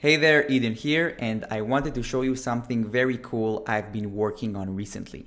Hey there, Eden here, and I wanted to show you something very cool I've been working on recently.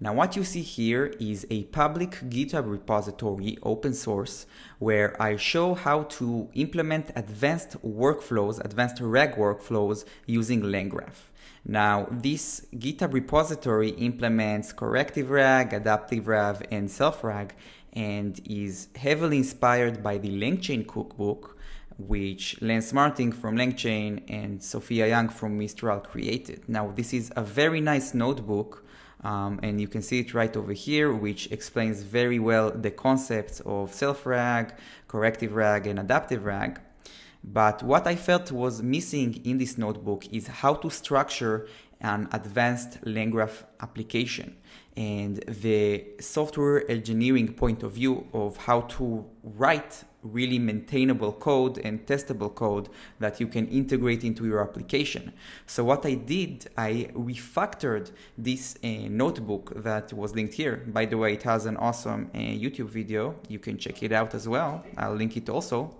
Now what you see here is a public GitHub repository, open source, where I show how to implement advanced workflows, advanced RAG workflows using LangGraph. Now this GitHub repository implements corrective RAG, adaptive RAG, and self-RAG, and is heavily inspired by the LangChain cookbook, which Lance Martin from LangChain and Sophia Yang from Mistral created. Now, this is a very nice notebook, um, and you can see it right over here, which explains very well the concepts of self-RAG, corrective RAG, and adaptive RAG. But what I felt was missing in this notebook is how to structure an advanced LangGraph application and the software engineering point of view of how to write really maintainable code and testable code that you can integrate into your application. So what I did, I refactored this uh, notebook that was linked here. By the way, it has an awesome uh, YouTube video. You can check it out as well. I'll link it also.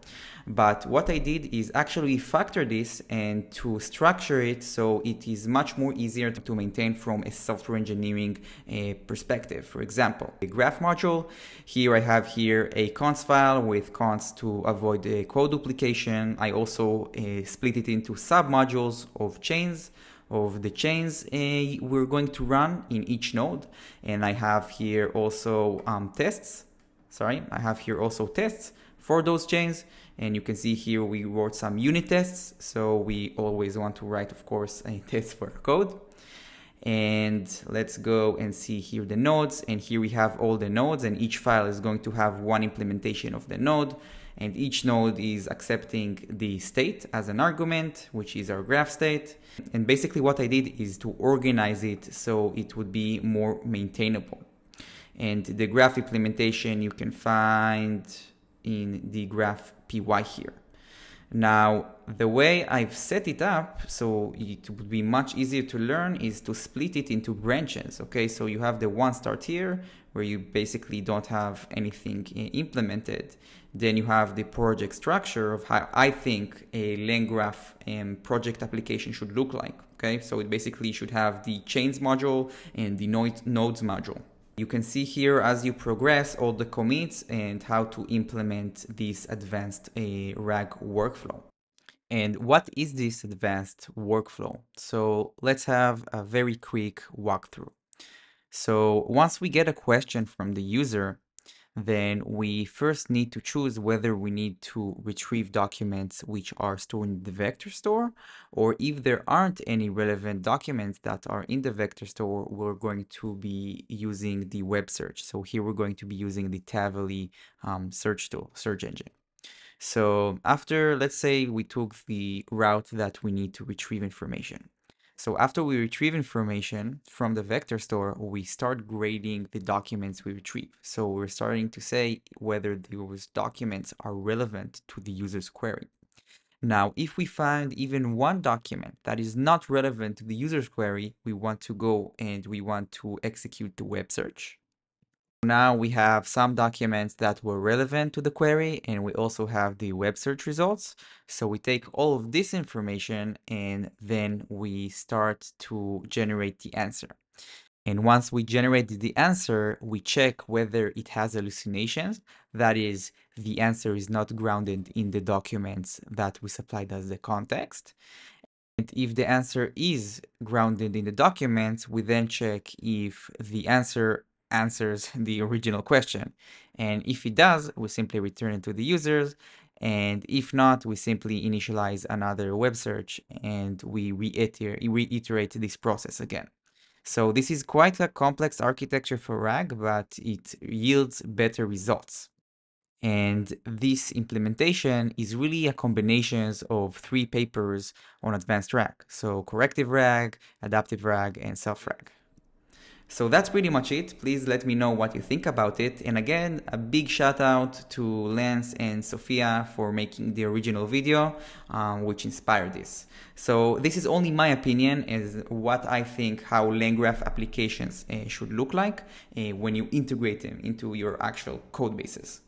But what I did is actually factor this and to structure it so it is much more easier to maintain from a software engineering uh, perspective. For example, a graph module. Here I have here a const file with const to avoid a code duplication. I also uh, split it into sub-modules of chains of the chains uh, we're going to run in each node. And I have here also um, tests. Sorry, I have here also tests for those chains. And you can see here we wrote some unit tests. So we always want to write, of course, a test for code. And let's go and see here the nodes. And here we have all the nodes and each file is going to have one implementation of the node. And each node is accepting the state as an argument, which is our graph state. And basically what I did is to organize it so it would be more maintainable. And the graph implementation you can find in the graph py here. Now, the way I've set it up, so it would be much easier to learn, is to split it into branches. Okay, so you have the one start here, where you basically don't have anything implemented. Then you have the project structure of how I think a LangGraph um, project application should look like. Okay, so it basically should have the chains module and the nodes module. You can see here as you progress all the commits and how to implement this advanced uh, RAG workflow. And what is this advanced workflow? So let's have a very quick walkthrough. So once we get a question from the user, then we first need to choose whether we need to retrieve documents which are stored in the vector store or if there aren't any relevant documents that are in the vector store we're going to be using the web search. So here we're going to be using the Tavily um, search tool search engine. So after let's say we took the route that we need to retrieve information so after we retrieve information from the vector store, we start grading the documents we retrieve. So we're starting to say whether those documents are relevant to the user's query. Now, if we find even one document that is not relevant to the user's query, we want to go and we want to execute the web search. Now we have some documents that were relevant to the query and we also have the web search results. So we take all of this information and then we start to generate the answer. And once we generate the answer, we check whether it has hallucinations. That is, the answer is not grounded in the documents that we supplied as the context. And if the answer is grounded in the documents, we then check if the answer answers the original question. And if it does, we simply return it to the users. And if not, we simply initialize another web search and we reiterate, this process again. So this is quite a complex architecture for RAG, but it yields better results. And this implementation is really a combination of three papers on advanced RAG. So corrective RAG, adaptive RAG, and self-RAG. So that's pretty much it. Please let me know what you think about it. And again, a big shout out to Lance and Sophia for making the original video, um, which inspired this. So this is only my opinion is what I think how LangGraph applications uh, should look like uh, when you integrate them into your actual code bases.